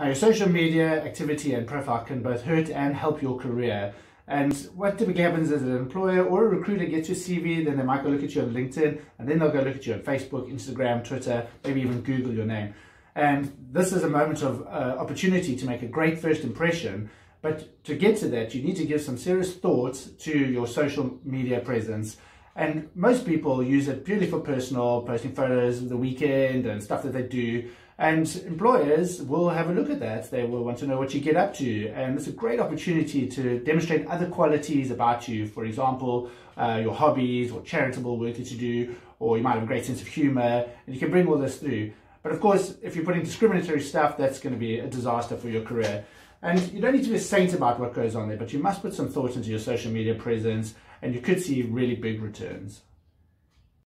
Now, your social media activity and profile can both hurt and help your career. And what typically happens is an employer or a recruiter gets your CV, then they might go look at you on LinkedIn, and then they'll go look at you on Facebook, Instagram, Twitter, maybe even Google your name. And this is a moment of uh, opportunity to make a great first impression. But to get to that, you need to give some serious thought to your social media presence. And most people use it purely for personal, posting photos of the weekend and stuff that they do. And employers will have a look at that. They will want to know what you get up to. And it's a great opportunity to demonstrate other qualities about you. For example, uh, your hobbies or charitable work that you do, or you might have a great sense of humor, and you can bring all this through. But of course, if you're putting discriminatory stuff, that's going to be a disaster for your career. And you don't need to be a saint about what goes on there, but you must put some thought into your social media presence, and you could see really big returns.